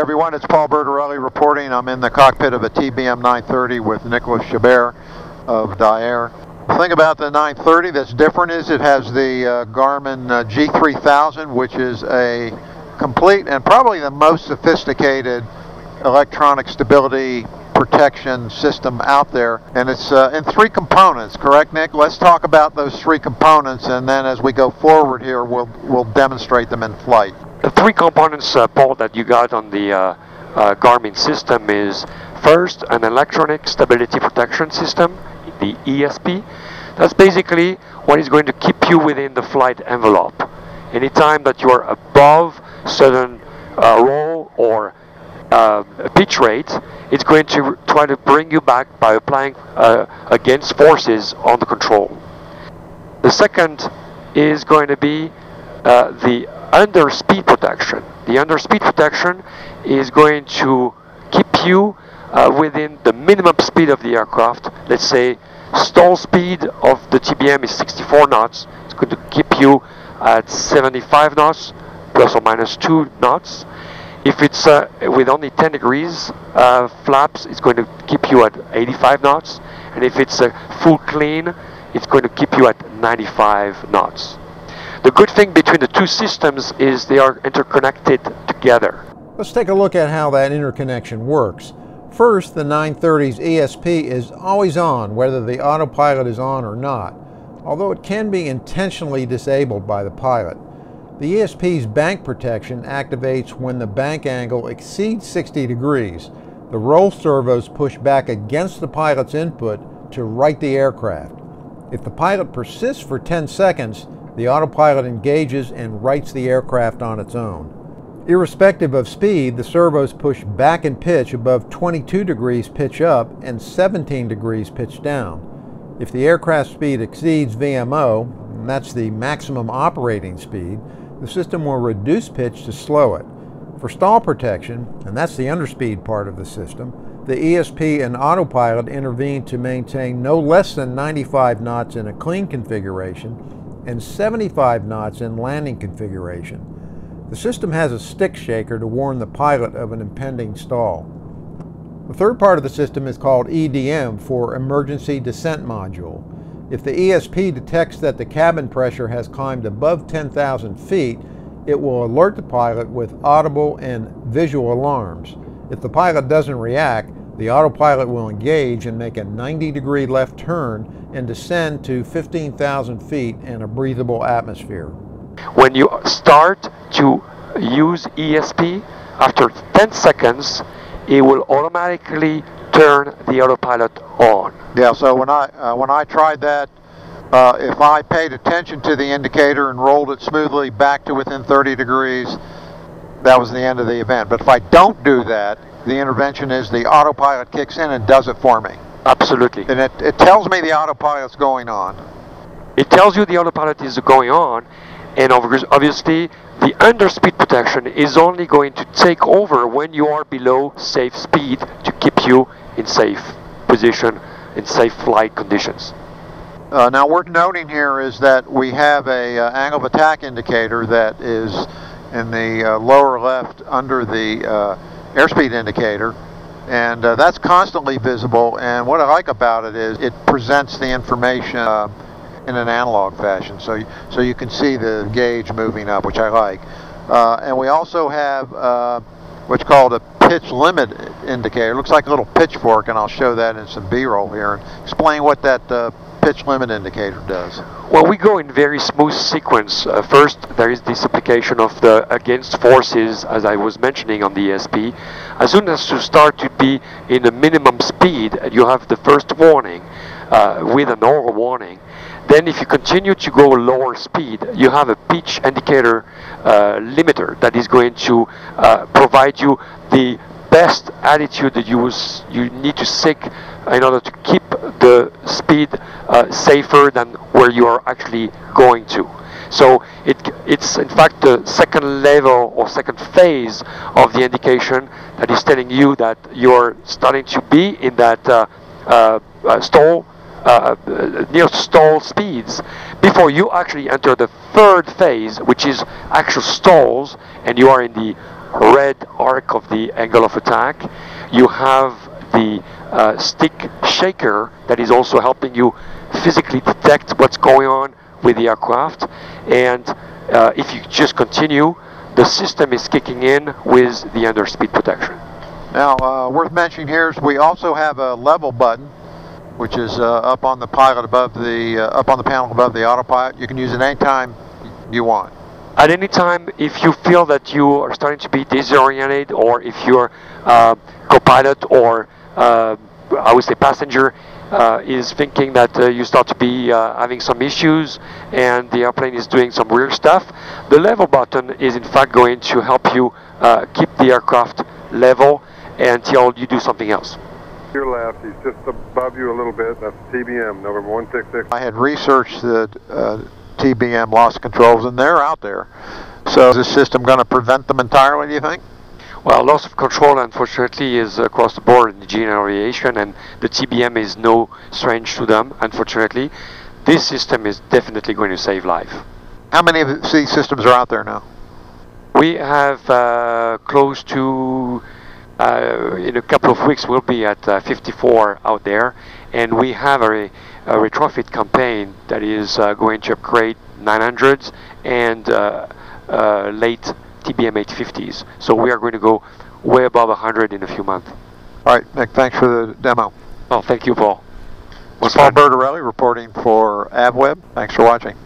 everyone, it's Paul Bertorelli reporting. I'm in the cockpit of a TBM 930 with Nicholas Chabbert of Daher. The thing about the 930 that's different is it has the uh, Garmin uh, G3000, which is a complete and probably the most sophisticated electronic stability protection system out there. And it's uh, in three components, correct, Nick? Let's talk about those three components, and then as we go forward here, we'll, we'll demonstrate them in flight. The three components, uh, Paul, that you got on the uh, uh Garmin system is first an electronic stability protection system, the ESP. That's basically what is going to keep you within the flight envelope. Anytime that you are above certain uh, roll or uh, pitch rate, it's going to try to bring you back by applying uh, against forces on the control. The second is going to be uh, the under speed protection. The under speed protection is going to keep you uh, within the minimum speed of the aircraft. Let's say stall speed of the TBM is 64 knots. It's going to keep you at 75 knots plus or minus 2 knots. If it's uh, with only 10 degrees uh, flaps, it's going to keep you at 85 knots. And if it's a full clean, it's going to keep you at 95 knots. The good thing between the two systems is they are interconnected together. Let's take a look at how that interconnection works. First, the 930's ESP is always on, whether the autopilot is on or not, although it can be intentionally disabled by the pilot. The ESP's bank protection activates when the bank angle exceeds 60 degrees. The roll servos push back against the pilot's input to right the aircraft. If the pilot persists for 10 seconds, the autopilot engages and rights the aircraft on its own. Irrespective of speed, the servos push back in pitch above 22 degrees pitch up and 17 degrees pitch down. If the aircraft speed exceeds VMO, and that's the maximum operating speed, the system will reduce pitch to slow it. For stall protection, and that's the underspeed part of the system, the ESP and autopilot intervene to maintain no less than 95 knots in a clean configuration and 75 knots in landing configuration. The system has a stick shaker to warn the pilot of an impending stall. The third part of the system is called EDM for Emergency Descent Module. If the ESP detects that the cabin pressure has climbed above 10,000 feet, it will alert the pilot with audible and visual alarms. If the pilot doesn't react, the autopilot will engage and make a 90 degree left turn and descend to 15,000 feet in a breathable atmosphere. When you start to use ESP, after 10 seconds, it will automatically turn the autopilot on. Yeah, so when I, uh, when I tried that, uh, if I paid attention to the indicator and rolled it smoothly back to within 30 degrees, that was the end of the event. But if I don't do that, the intervention is the autopilot kicks in and does it for me. Absolutely. And it, it tells me the autopilot's going on. It tells you the autopilot is going on, and obviously the underspeed protection is only going to take over when you are below safe speed to keep you in safe position, in safe flight conditions. Uh, now worth noting here is that we have a uh, angle of attack indicator that is in the uh, lower left under the uh, airspeed indicator. And uh, that's constantly visible. And what I like about it is it presents the information uh, in an analog fashion. So so you can see the gauge moving up which I like. And we also have what's called a pitch limit indicator. It looks like a little pitchfork, and I'll show that in some B-roll here. And explain what that uh, pitch limit indicator does. Well, we go in very smooth sequence. Uh, first, there is this application of the against forces, as I was mentioning on the ESP. As soon as you start to be in a minimum speed, you have the first warning uh, with an oral warning. Then if you continue to go lower speed, you have a pitch indicator uh, limiter that is going to uh, provide you the best attitude that you, was, you need to seek in order to keep the speed uh, safer than where you are actually going to. So it, it's in fact the second level or second phase of the indication that is telling you that you're starting to be in that uh, uh, uh stall uh, near stall speeds before you actually enter the third phase, which is actual stalls, and you are in the red arc of the angle of attack. You have the uh, stick shaker that is also helping you physically detect what's going on with the aircraft. And uh, if you just continue, the system is kicking in with the underspeed protection. Now, uh, worth mentioning here is we also have a level button, which is uh, up on the pilot above the uh, up on the panel above the autopilot. You can use it anytime you want. At any time, if you feel that you are starting to be disoriented, or if your uh, co-pilot or I would say passenger uh, is thinking that uh, you start to be uh, having some issues and the airplane is doing some weird stuff, the level button is in fact going to help you keep the aircraft level until you do something else. Your left, he's just above you a little bit. That's TBM, November 166. I had researched the uh, TBM loss controls, and they're out there. So is this system going to prevent them entirely? Do you think? Well, loss of control, unfortunately, is across the board in the general aviation, and the TBM is no strange to them, unfortunately. This system is definitely going to save life. How many of these systems are out there now? We have uh, close to, in a couple of weeks, we'll be at uh, 54 out there, and we have a, a retrofit campaign that is uh, going to upgrade 900s and uh, uh, late TBM 850s. So we are going to go way above 100 in a few months. All right, Nick, thanks for the demo. Well, thank you, Paul. Paul fun. Bertorelli reporting for AvWeb. Thanks for watching.